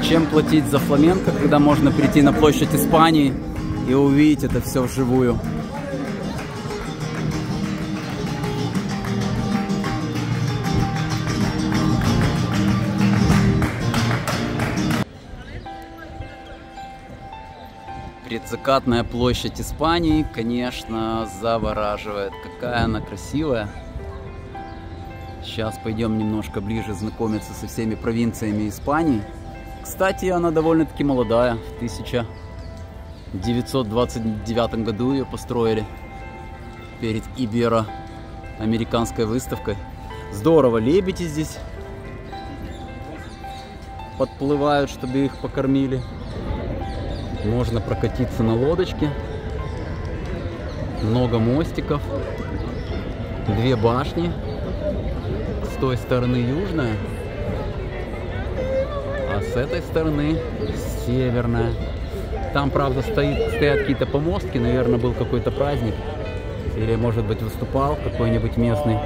Зачем платить за фламенко, когда можно прийти на площадь Испании и увидеть это все вживую? Предзакатная площадь Испании, конечно, завораживает. Какая она красивая. Сейчас пойдем немножко ближе знакомиться со всеми провинциями Испании. Кстати, она довольно-таки молодая. В 1929 году ее построили перед Иберо-американской выставкой. Здорово, лебеди здесь подплывают, чтобы их покормили. Можно прокатиться на лодочке. Много мостиков. Две башни. С той стороны южная, с этой стороны северная. Там, правда, стоит, стоят какие-то помостки. Наверное, был какой-то праздник. Или, может быть, выступал какой-нибудь местный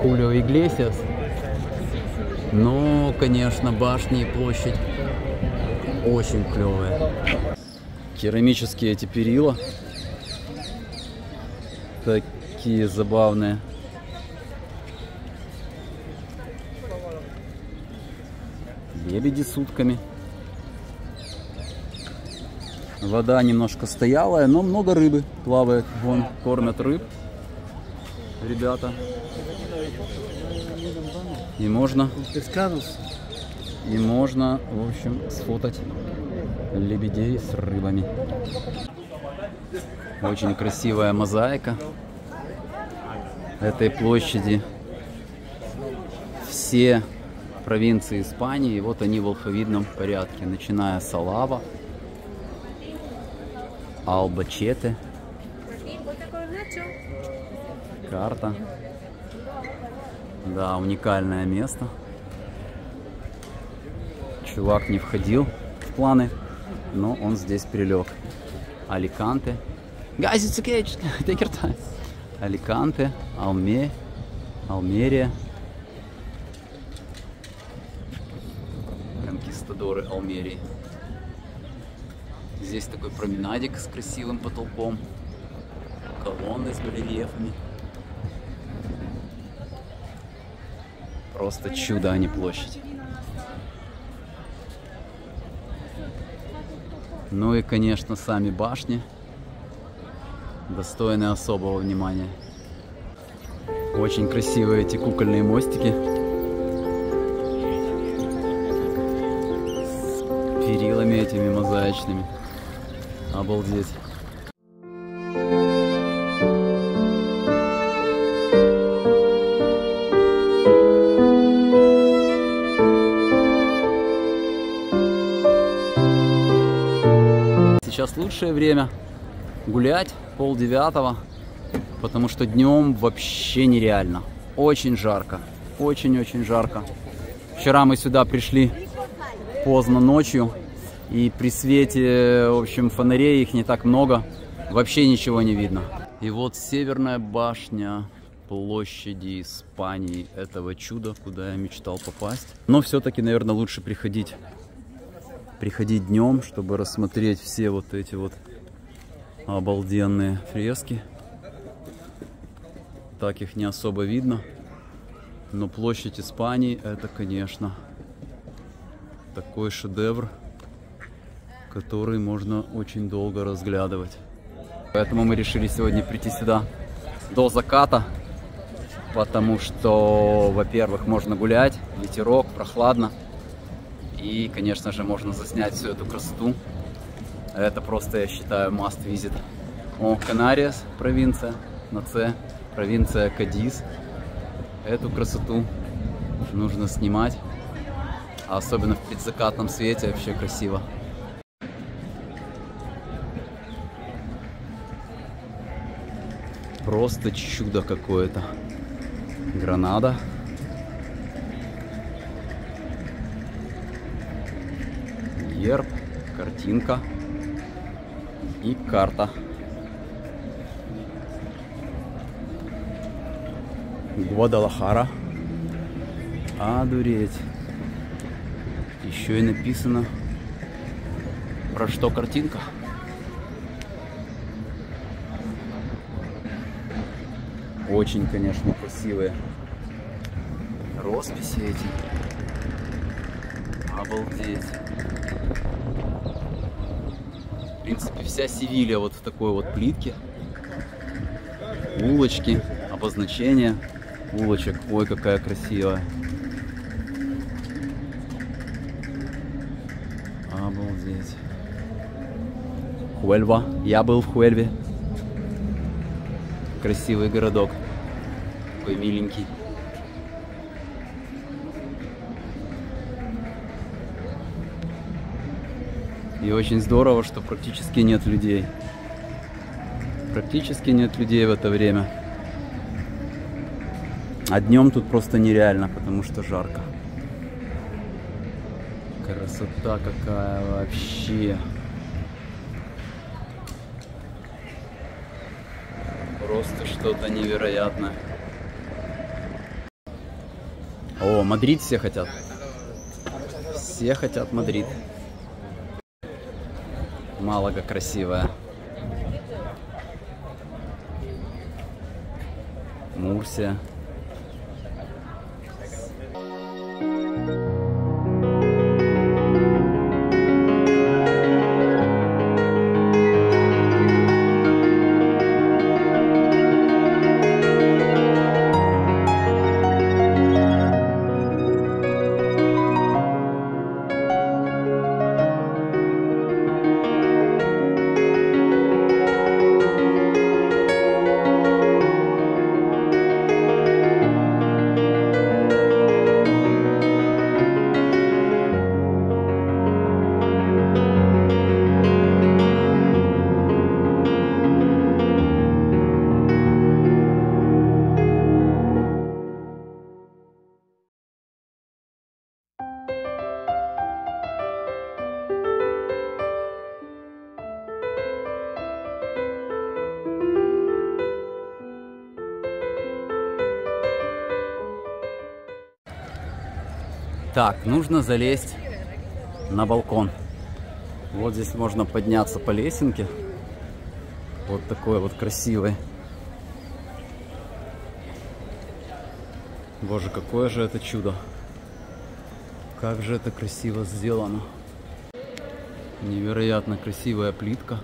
Хулио Иглесиас. Но, конечно, башни и площадь очень клевые. Керамические эти перила. Такие забавные. Лебеди с утками. Вода немножко стоялая, но много рыбы плавает. Вон, кормят рыб. Ребята. И можно и можно, в общем, сфотать лебедей с рыбами. Очень красивая мозаика этой площади. Все провинции Испании, вот они в алфавитном порядке, начиная с Алава, Албачете, карта. Да, уникальное место чувак не входил в планы, но он здесь прилег. Аликанте. Guys, it's okay, take your. Аликанте, Алме, Алмерия. Конкистадоры Алмерии. Здесь такой променадик с красивым потолком. Колонны с барельефами. Просто чудо, а не площадь. Ну и, конечно, сами башни достойны особого внимания. Очень красивые эти кукольные мостики. Перилами этими мозаичными. Обалдеть. сейчас лучшее время гулять, пол девятого, потому что днем вообще нереально. Очень жарко, очень-очень жарко. Вчера мы сюда пришли поздно ночью, и при свете, в общем, фонарей их не так много, вообще ничего не видно. И вот северная башня площади Испании, этого чуда, куда я мечтал попасть. Но все-таки, наверное, лучше приходить приходить днем, чтобы рассмотреть все вот эти вот обалденные фрески. Так их не особо видно. Но площадь Испании это, конечно, такой шедевр, который можно очень долго разглядывать. Поэтому мы решили сегодня прийти сюда до заката, потому что, во-первых, можно гулять, ветерок, прохладно. И, конечно же, можно заснять всю эту красоту. Это просто, я считаю, must visit. О, Канариас, провинция, на С, провинция Кадис. Эту красоту нужно снимать. А особенно в предзакатном свете вообще красиво. Просто чудо какое-то. Гранада. герб, картинка и карта. Гвадалахара. Одуреть. Еще и написано, про что картинка. Очень, конечно, красивые росписи эти. Обалдеть. В принципе, вся Севилья вот в такой вот плитке. Улочки, обозначения улочек. Ой, какая красивая. Обалдеть. Хуэльва. Я был в Хуэльве. Красивый городок. Такой миленький. И очень здорово, что практически нет людей. Практически нет людей в это время. А днем тут просто нереально, потому что жарко. Красота какая вообще. Просто что-то невероятное. О, Мадрид все хотят. Все хотят Мадрид. Малага красивая. Мурсия. Так, нужно залезть на балкон. Вот здесь можно подняться по лесенке. Вот такой вот красивый. Боже, какое же это чудо. Как же это красиво сделано. Невероятно красивая плитка.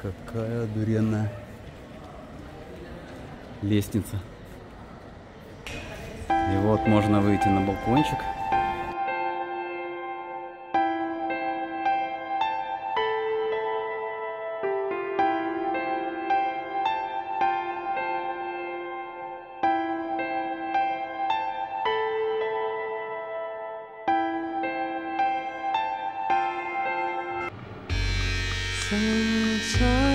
Какая дуренная лестница. И вот можно выйти на балкончик. Sun